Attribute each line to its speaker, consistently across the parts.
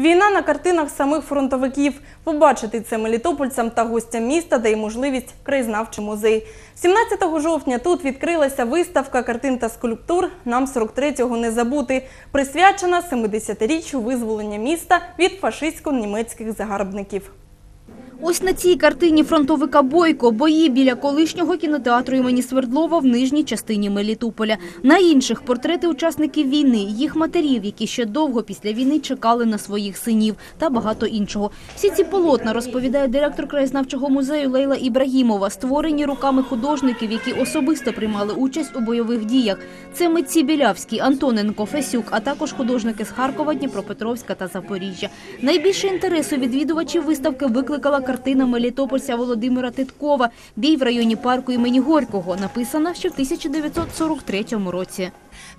Speaker 1: Війна на картинах самих фронтовиків. Побачити це мелітопольцям та гостям міста дає можливість краєзнавчий музей. 17 жовтня тут відкрилася виставка картин та скульптур «Нам 43-го не забути», присвячена 70-річчю визволення міста від фашистсько-німецьких загарбників.
Speaker 2: Ось на цій картині фронтовика Бойко бої біля колишнього кінотеатру імені Свердлова в нижній частині Мелітополя. На інших портрети учасників війни, їх матерів, які ще довго після війни чекали на своїх синів та багато іншого. Всі ці полотна, розповідає директор краєзнавчого музею Лейла Ібрагімова, створені руками художників, які особисто приймали участь у бойових діях. Це митці Білявський, Антоненко, Фесюк, а також художники з Харкова, Дніпропетровська та Запоріжжя. Найбільше інтересу відвідувачів виставки викликала картина мелітопольця Володимира Титкова «Бій в районі парку імені Горького», написана ще в 1943 році.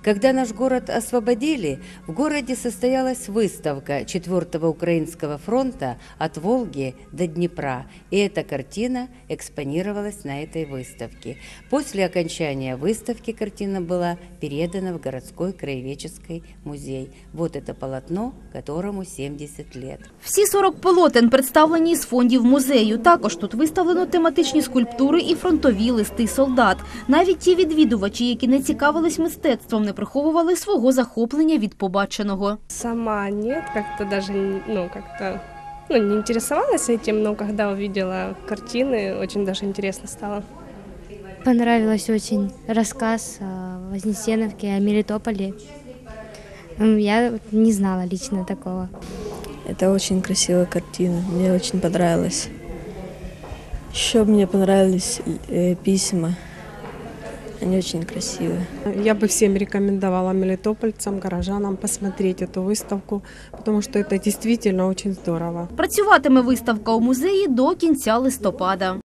Speaker 3: Когда наш город освободили, в городе состоялась выставка 4-го Украинского фронта от Волги до Днепра, и эта картина экспонировалась на этой выставке. После окончания выставки картина была передана в городской краеведческий музей. Вот это полотно, которому 70 лет.
Speaker 2: Всі 40 полотен представлені з фондів музею. Також тут виставлено тематичні скульптури і фронтові листи солдат. Навіть ті відвідувачі, які не цікавились мистецтвом, не приховували свого захоплення від побаченого.
Speaker 4: Сама нет, как-то даже, ну, как-то, ну, не интересовалась этим, но когда увидела картины, очень даже интересно стало.
Speaker 5: Понравилось очень рассказ о Вознесеновке, о Мелитополе. М, Я вот не знала лично такого.
Speaker 6: Это очень красивая картина, мне очень понравилось. Еще мне понравились э, письма, они очень красивые.
Speaker 7: Я бы всем рекомендовала мелитопольцам, горожанам посмотреть эту выставку, потому что это действительно очень здорово.
Speaker 2: Працюватиме виставка у музеї до кінця листопада.